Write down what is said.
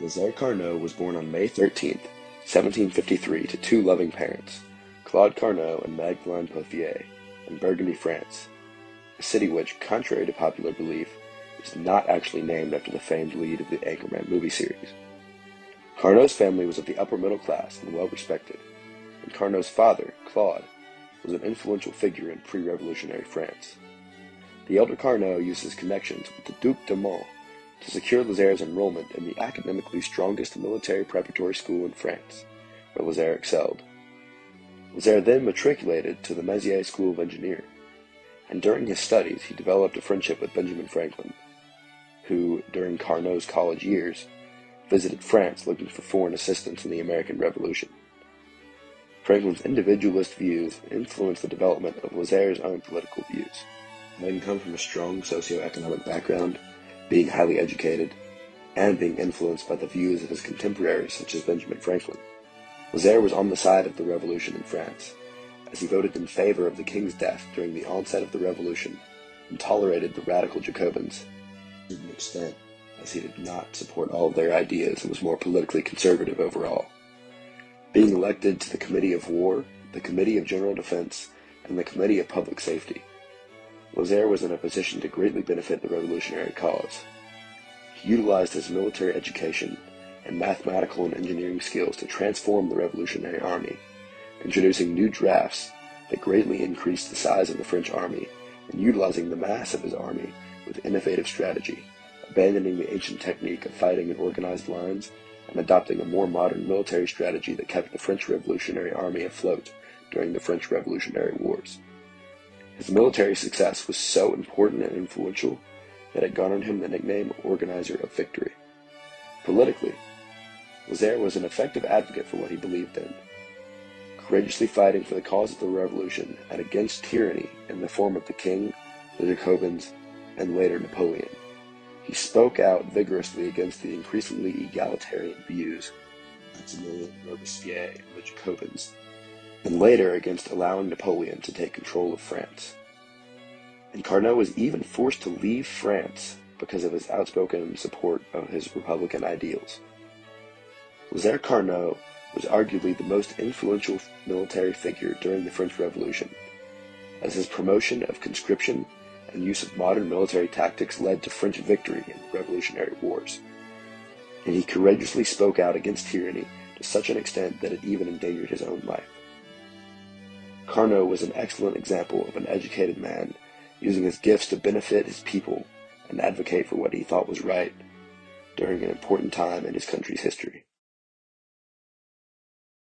Lazare Carnot was born on May 13, 1753, to two loving parents, Claude Carnot and Magdelaine Pothier, in Burgundy, France, a city which, contrary to popular belief, is not actually named after the famed lead of the Anchorman movie series. Carnot's family was of the upper middle class and well respected, and Carnot's father, Claude, was an influential figure in pre-revolutionary France. The elder Carnot used his connections with the Duc de Mont to secure Lazare's enrollment in the academically strongest military preparatory school in France, where Lazare excelled. Lazare then matriculated to the Mézières School of Engineering, and during his studies he developed a friendship with Benjamin Franklin, who, during Carnot's college years, visited France looking for foreign assistance in the American Revolution. Franklin's individualist views influenced the development of Lazare's own political views. Having come from a strong socioeconomic background, being highly educated, and being influenced by the views of his contemporaries such as Benjamin Franklin. Lazare was on the side of the revolution in France, as he voted in favor of the king's death during the onset of the revolution and tolerated the radical Jacobins to an extent, as he did not support all of their ideas and was more politically conservative overall. Being elected to the Committee of War, the Committee of General Defense, and the Committee of Public Safety, Lazare was in a position to greatly benefit the revolutionary cause. He utilized his military education and mathematical and engineering skills to transform the revolutionary army, introducing new drafts that greatly increased the size of the French army and utilizing the mass of his army with innovative strategy, abandoning the ancient technique of fighting in organized lines and adopting a more modern military strategy that kept the French Revolutionary Army afloat during the French Revolutionary Wars. His military success was so important and influential that it garnered him the nickname Organizer of Victory. Politically, Lazare was an effective advocate for what he believed in, courageously fighting for the cause of the revolution and against tyranny in the form of the king, the Jacobins, and later Napoleon. He spoke out vigorously against the increasingly egalitarian views of Maximilien Robespierre and the Jacobins and later against allowing Napoleon to take control of France. And Carnot was even forced to leave France because of his outspoken support of his Republican ideals. Lazare Carnot was arguably the most influential military figure during the French Revolution, as his promotion of conscription and use of modern military tactics led to French victory in Revolutionary Wars. And he courageously spoke out against tyranny to such an extent that it even endangered his own life. Carnot was an excellent example of an educated man using his gifts to benefit his people and advocate for what he thought was right during an important time in his country's history.